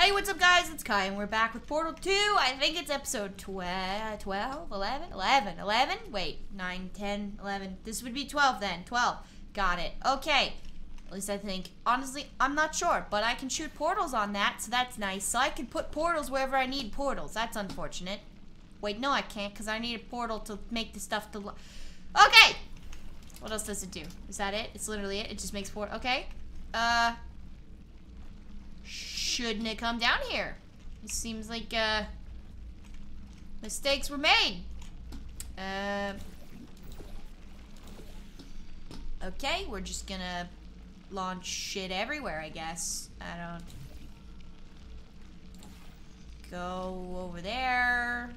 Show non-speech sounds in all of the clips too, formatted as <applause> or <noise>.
Hey, what's up, guys? It's Kai, and we're back with Portal 2. I think it's episode 12, 12 11, 11, 11? Wait, 9, 10, 11. This would be 12 then. 12. Got it. Okay. At least I think. Honestly, I'm not sure, but I can shoot portals on that, so that's nice. So I can put portals wherever I need portals. That's unfortunate. Wait, no, I can't, because I need a portal to make the stuff to... Okay! What else does it do? Is that it? It's literally it. It just makes portal... Okay. Uh... Shouldn't it come down here? It seems like, uh... Mistakes were made. Uh... Okay, we're just gonna launch shit everywhere, I guess. I don't... Go over there.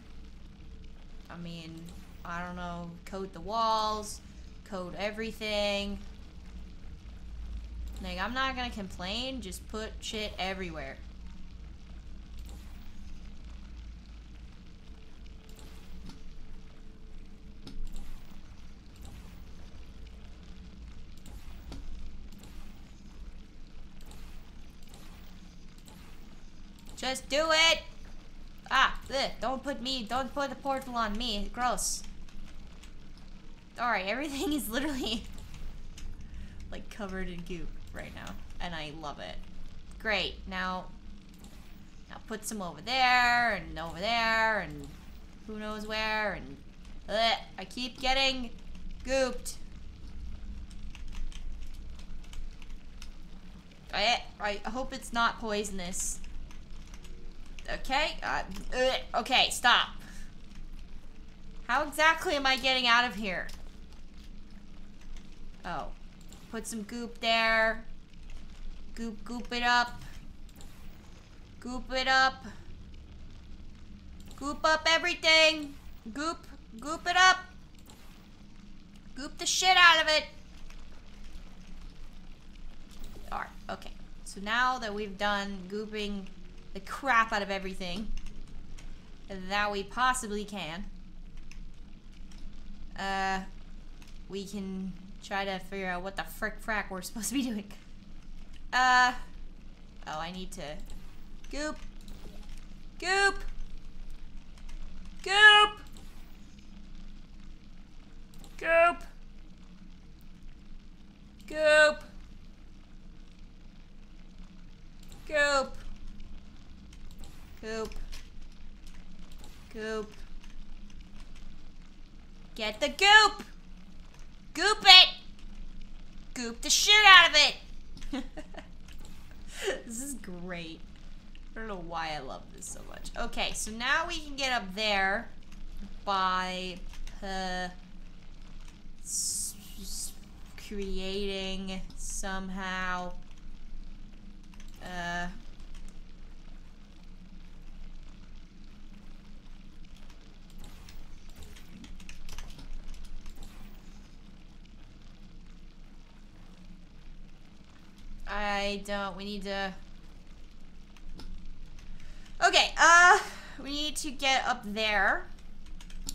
I mean, I don't know, coat the walls, coat everything. Like, I'm not gonna complain, just put shit everywhere. Just do it! Ah, don't put me, don't put the portal on me. Gross. Alright, <laughs> everything is literally <laughs> like covered in goop right now. And I love it. Great. Now, now put some over there and over there and who knows where and ugh, I keep getting gooped. I, I hope it's not poisonous. Okay, uh, uh, okay, stop. How exactly am I getting out of here? Oh. Put some goop there. Goop, goop it up. Goop it up. Goop up everything. Goop, goop it up. Goop the shit out of it. Alright, okay. So now that we've done gooping the crap out of everything that we possibly can, uh, we can try to figure out what the frick frack we're supposed to be doing. Uh, oh, I need to goop, goop, goop, goop, goop, goop, goop, goop. Get the goop! Goop it! Goop the shit out of it! <laughs> this is great. I don't know why I love this so much. Okay, so now we can get up there by uh, creating somehow uh, I don't. We need to... Okay, uh, we need to get up there.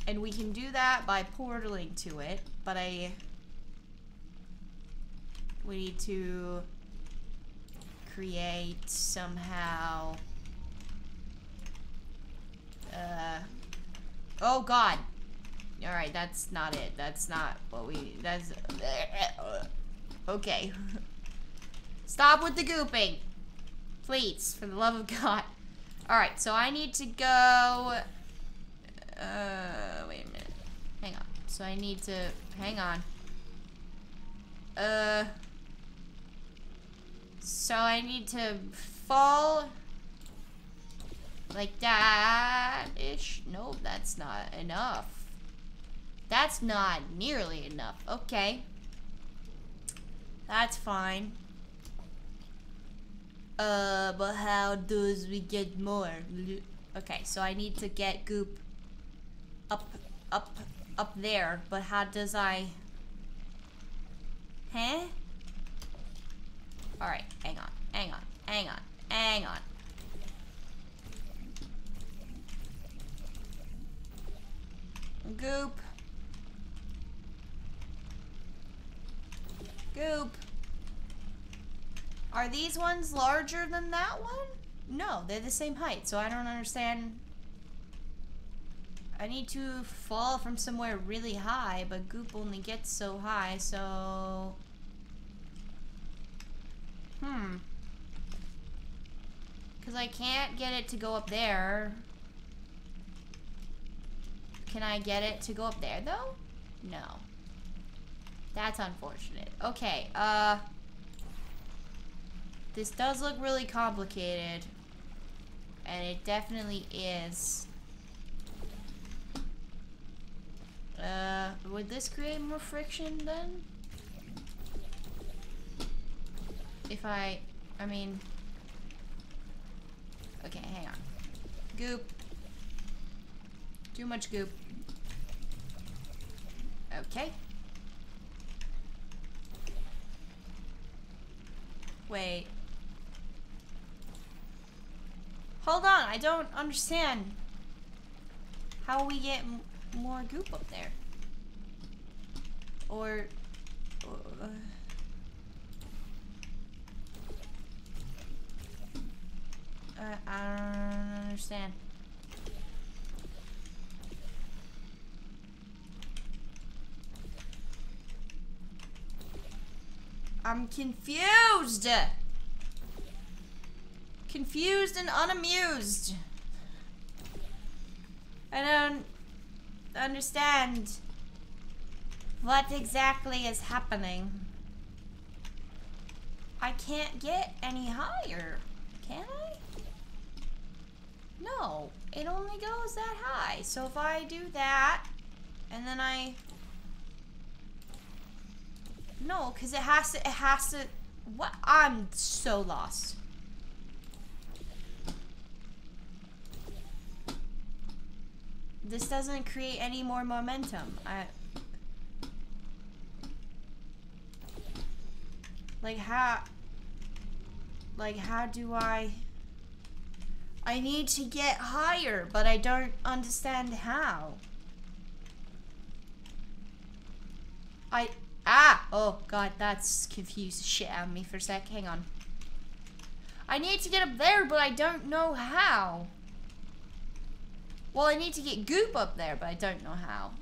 And we can do that by portaling to it. But I... We need to create somehow... Uh... Oh, God. Alright, that's not it. That's not what we... That's... Okay. <laughs> Stop with the gooping. Please, for the love of God. Alright, so I need to go... Uh, wait a minute. Hang on. So I need to... Hang on. Uh... So I need to fall... Like that-ish? No, that's not enough. That's not nearly enough. Okay. That's fine. Uh, but how does we get more? Okay, so I need to get goop up, up, up there. But how does I... Huh? Alright, hang on, hang on, hang on, hang on. Goop. Goop. Are these ones larger than that one? No, they're the same height, so I don't understand. I need to fall from somewhere really high, but Goop only gets so high, so... Hmm. Because I can't get it to go up there. Can I get it to go up there, though? No. That's unfortunate. Okay, uh... This does look really complicated. And it definitely is. Uh, would this create more friction then? If I, I mean, okay, hang on. Goop. Too much goop. Okay. Wait. Hold on, I don't understand how we get more goop up there. Or... Uh, uh, I don't understand. I'm confused! Confused and unamused. I don't understand what exactly is happening. I can't get any higher, can I? No, it only goes that high. So if I do that, and then I... No, because it has to, it has to... What? I'm so lost. This doesn't create any more momentum. I... Like how... Like how do I... I need to get higher, but I don't understand how. I... Ah! Oh, God, that's confused shit out of me for a sec. Hang on. I need to get up there, but I don't know how. Well, I need to get goop up there, but I don't know how.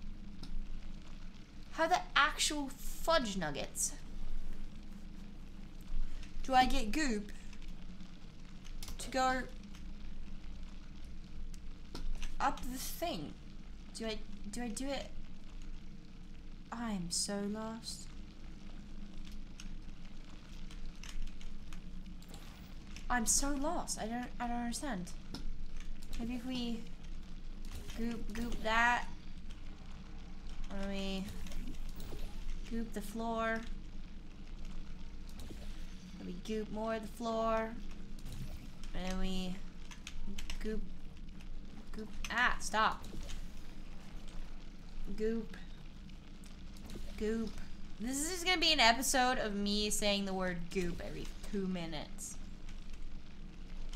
How the actual fudge nuggets? Do I get goop to go up the thing? Do I do I do it? I'm so lost. I'm so lost. I don't I don't understand. Maybe if we goop, goop that. Let me goop the floor. Let me goop more of the floor. And then we goop, goop, ah, stop. Goop, goop. This is gonna be an episode of me saying the word goop every two minutes.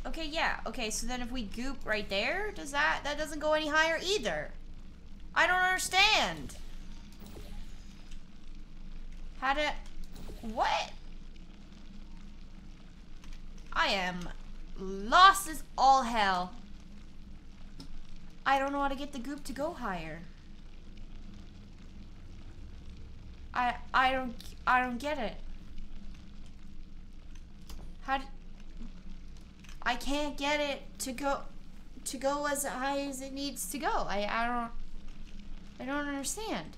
Okay, yeah. Okay, so then if we goop right there, does that, that doesn't go any higher either. I don't understand. How to, what? I am lost as all hell. I don't know how to get the goop to go higher. I, I don't, I don't get it. How I can't get it to go to go as high as it needs to go. I I don't I don't understand.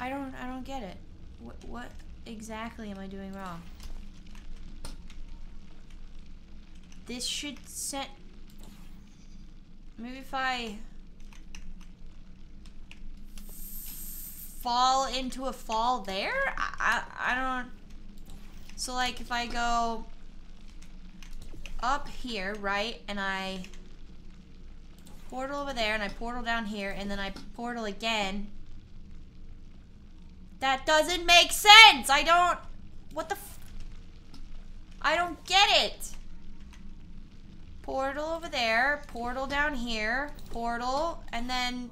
I don't I don't get it. What what exactly am I doing wrong? This should set maybe if I fall into a fall there? I, I, I don't so like if I go up here, right, and I portal over there and I portal down here and then I portal again. That doesn't make sense! I don't... What the I don't get it! Portal over there, portal down here, portal, and then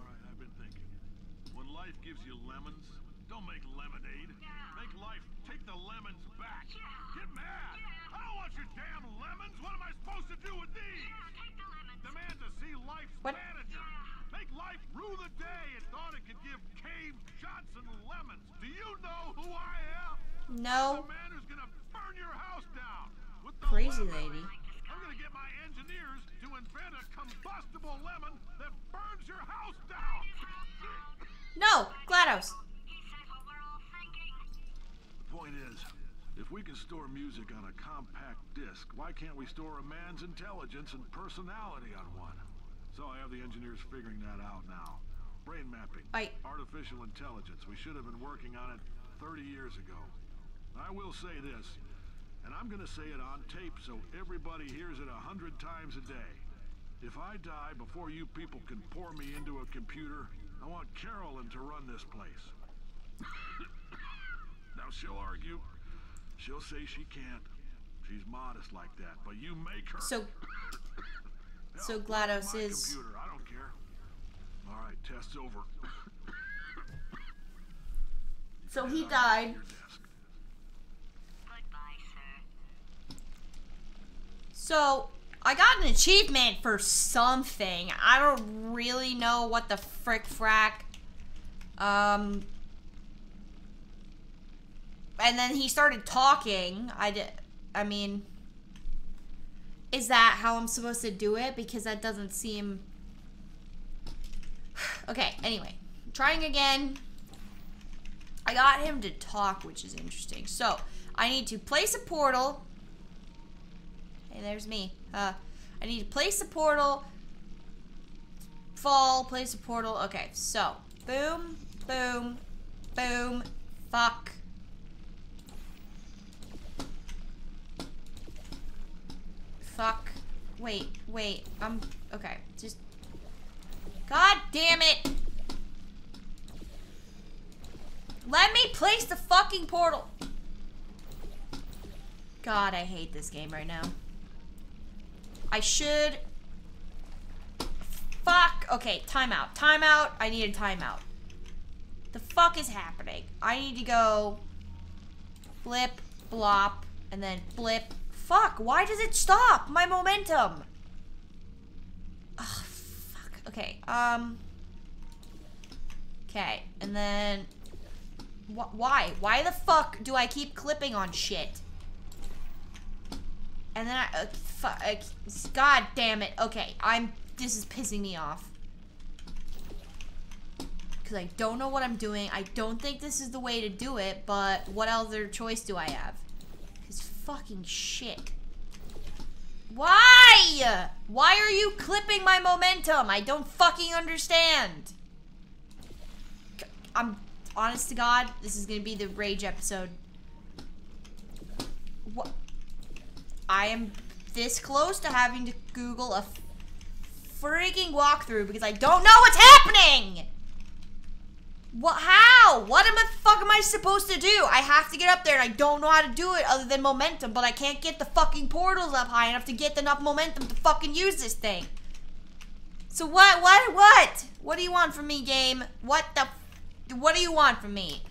the lemons back. Yeah. Get mad. Yeah. I don't want your damn lemons. What am I supposed to do with these? Yeah, take the lemons. Demand to see life's what? manager. Yeah. Make life rue the day and thought it could give Cave lemons. Do you know who I am? No. The man who's gonna burn your house down. With the Crazy lemon. lady. I'm gonna get my engineers to invent a combustible lemon that burns your house down. no, GLaDOS. Point is, if we can store music on a compact disc, why can't we store a man's intelligence and personality on one? So I have the engineers figuring that out now. Brain mapping. I- Artificial intelligence. We should have been working on it 30 years ago. I will say this, and I'm gonna say it on tape so everybody hears it a hundred times a day. If I die before you people can pour me into a computer, I want Caroline to run this place. <laughs> now she'll argue. She'll say she can't. She's modest like that, but you make her. So, Hell, <coughs> so GLaDOS my is- Computer. I don't care. All right, test's over. <coughs> so he died. your desk. Goodbye, sir. So I got an achievement for something. I don't really know what the frick frack. Um. And then he started talking. I did. I mean, is that how I'm supposed to do it? Because that doesn't seem. <sighs> okay. Anyway, trying again. I got him to talk, which is interesting. So I need to place a portal. Hey, there's me. Uh, I need to place a portal. Fall, place a portal. Okay, so boom, boom, boom. Fuck. Fuck. Wait, wait. I'm okay. Just. God damn it! Let me place the fucking portal. God, I hate this game right now. I should. Fuck. Okay, timeout. Timeout. I need a timeout. The fuck is happening? I need to go. Blip, blop, and then blip. Fuck. Why does it stop? My momentum. Ugh, fuck. Okay. Um. Okay, and then. Wh- why? Why the fuck do I keep clipping on shit? And then I, uh, fu- uh, God damn it. Okay, I'm, this is pissing me off. Because I don't know what I'm doing. I don't think this is the way to do it, but what other choice do I have? Fucking shit. Why? Why are you clipping my momentum? I don't fucking understand. I'm honest to God, this is to be the rage episode. What? I am this close to having to Google a freaking walkthrough because I don't know what's happening. What? How? What am I I supposed to do? I have to get up there and I don't know how to do it other than momentum, but I can't get the fucking portals up high enough to get enough momentum to fucking use this thing. So what? What? What? What do you want from me, game? What the? What do you want from me?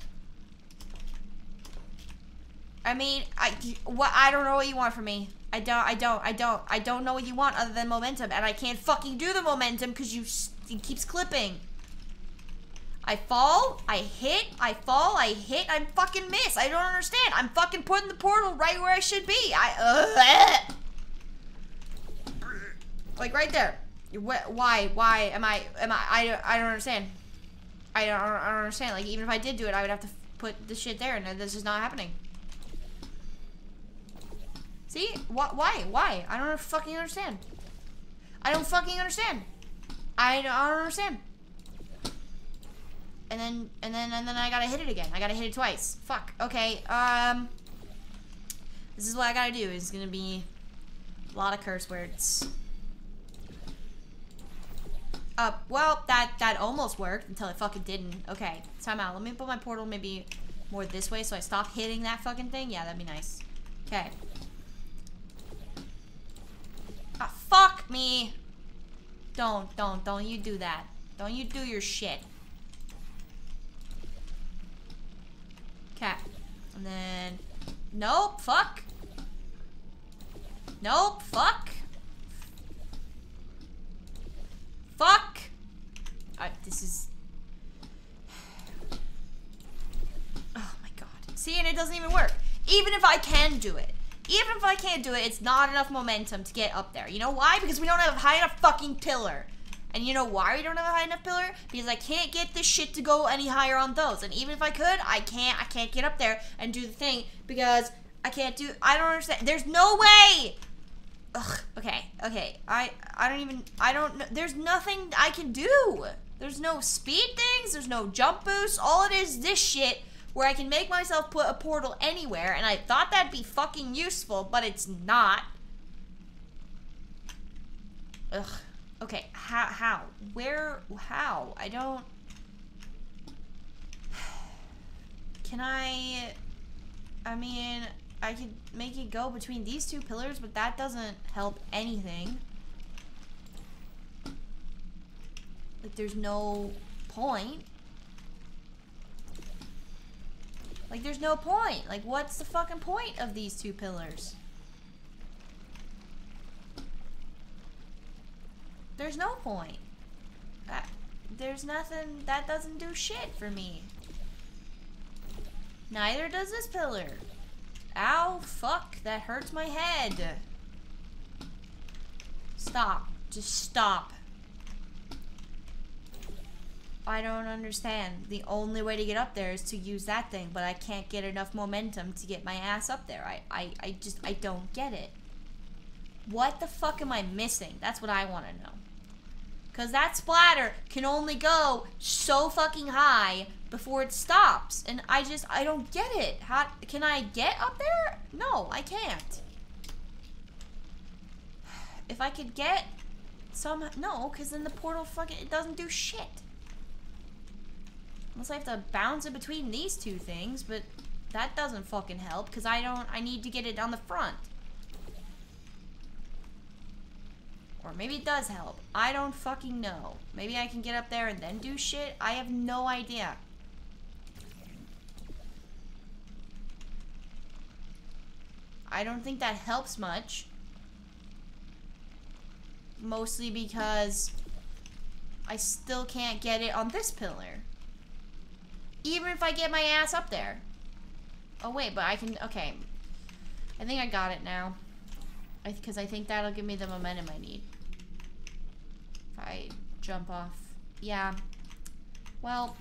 I mean, I what I don't know what you want from me. I don't I don't I don't I don't know what you want other than momentum and I can't fucking do the momentum cuz you it keeps clipping. I fall, I hit, I fall, I hit, I'm fucking miss. I don't understand. I'm fucking putting the portal right where I should be. I uh, like right there. Why? Why am I? Am I? I don't, I don't understand. I don't, I don't understand. Like even if I did do it, I would have to put the shit there, and this is not happening. See? Wh- why? Why? I don't fucking understand. I don't fucking understand. I don't understand. And then, and then, and then I gotta hit it again. I gotta hit it twice. Fuck. Okay. Um. This is what I gotta do. It's gonna be a lot of curse words. Uh, well, that that almost worked until it fucking didn't. Okay, time out. Let me put my portal maybe more this way so I stop hitting that fucking thing. Yeah, that'd be nice. Okay. Ah, fuck me. Don't, don't, don't you do that. Don't you do your shit. And then... Nope, fuck. Nope, fuck. Fuck! Alright, this is... <sighs> Oh my god. See, and it doesn't even work. Even if I can do it. Even if I can't do it, it's not enough momentum to get up there. You know why? Because we don't have a high enough fucking pillar. And you know why we don't have a high enough pillar? Because I can't get this shit to go any higher on those. And even if I could, I can't. I can't get up there and do the thing because I can't do. I don't understand. There's no way. Ugh. Okay. Okay. I. I don't even. I don't. know. There's nothing I can do. There's no speed things. There's no jump boost. All it is this shit where I can make myself put a portal anywhere, and I thought that'd be fucking useful, but it's not. Ugh. Okay, how, how? Where, how? I don't... Can I... I mean, I could make it go between these two pillars, but that doesn't help anything. Like, there's no point. Like, there's no point. Like, what's the fucking point of these two pillars? There's no point. There's nothing, that doesn't do shit for me. Neither does this pillar. Ow, fuck, that hurts my head. Stop. Just stop. I don't understand. The only way to get up there is to use that thing, but I can't get enough momentum to get my ass up there. I, I, I just, I don't get it. What the fuck am I missing? That's what I want to know. Because that splatter can only go so fucking high before it stops. And I just, I don't get it. How, can I get up there? No, I can't. <sighs> If I could get some, no, because then the portal fucking, it doesn't do shit. Unless I have to bounce in between these two things, but that doesn't fucking help because I don't, I need to get it on the front. Or maybe it does help. I don't fucking know. Maybe I can get up there and then do shit. I have no idea. I don't think that helps much. Mostly because I still can't get it on this pillar. Even if I get my ass up there. Oh wait, but I can, okay. I think I got it now. Because I, I think that'll give me the momentum I need. If I jump off. Yeah. Well.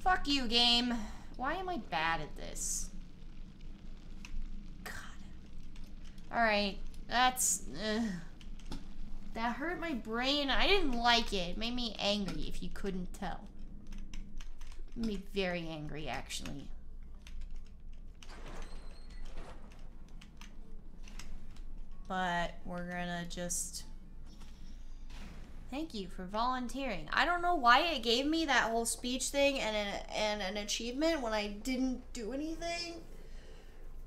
Fuck you, game. Why am I bad at this? God. Alright. That's... Ugh. That hurt my brain. I didn't like it. It made me angry, if you couldn't tell. It made me very angry, actually. But we're gonna just... Thank you for volunteering. I don't know why it gave me that whole speech thing and an, and an achievement when I didn't do anything.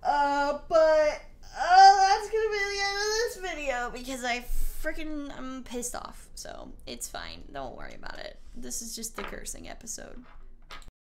Uh, but uh, that's gonna be the end of this video because I freaking I'm pissed off. So it's fine. Don't worry about it. This is just the cursing episode.